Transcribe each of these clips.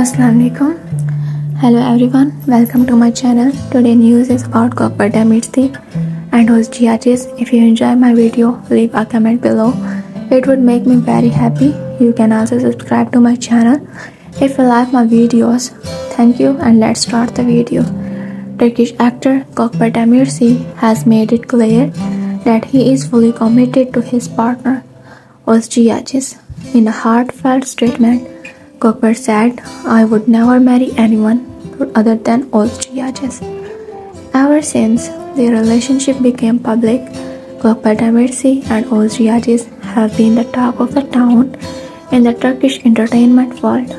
Assalamualaikum. Hello everyone, welcome to my channel. Today news is about Gokberk Demirci and his Giaches. If you enjoy my video, leave a comment below. It would make me very happy. You can also subscribe to my channel if you like my videos. Thank you and let's start the video. Turkish actor Gokberk Demirci has made it clear that he is fully committed to his partner, Ozge In a heartfelt statement, Gokberk said, I would never marry anyone other than Ozge Ever since their relationship became public, Gokberk Demirci and Ozge have been the talk of the town in the Turkish entertainment world.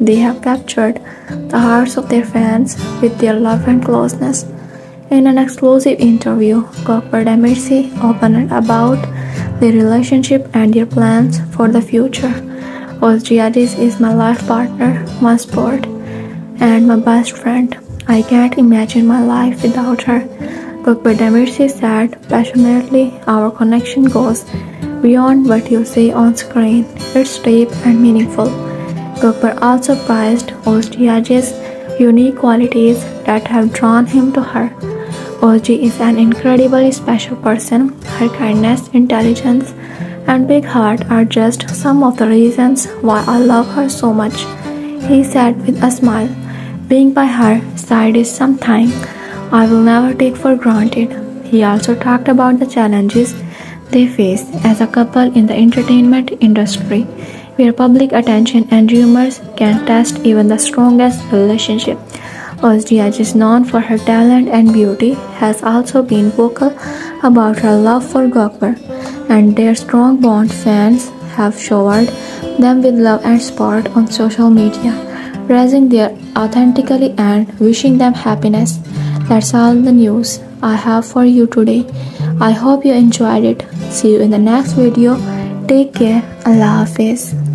They have captured the hearts of their fans with their love and closeness. In an exclusive interview, Gokberk Demirci opened about their relationship and their plans for the future. Ozge is my life partner, my sport, and my best friend. I can't imagine my life without her. Gokberk Demirci said passionately, Our connection goes beyond what you see on screen. It's deep and meaningful. Gokberk also praised Ozge's unique qualities that have drawn him to her. Ozge is an incredibly special person. Her kindness, intelligence, and big heart are just some of the reasons why I love her so much, he said with a smile. Being by her side is something I will never take for granted. He also talked about the challenges they face as a couple in the entertainment industry, where public attention and rumors can test even the strongest relationship. Ozge Yagiz is known for her talent and beauty, has also been vocal about her love for Gokberk and their strong bond fans have showered them with love and support on social media, praising their authentically and wishing them happiness. That's all the news I have for you today. I hope you enjoyed it. See you in the next video. Take care. Allah Hafiz.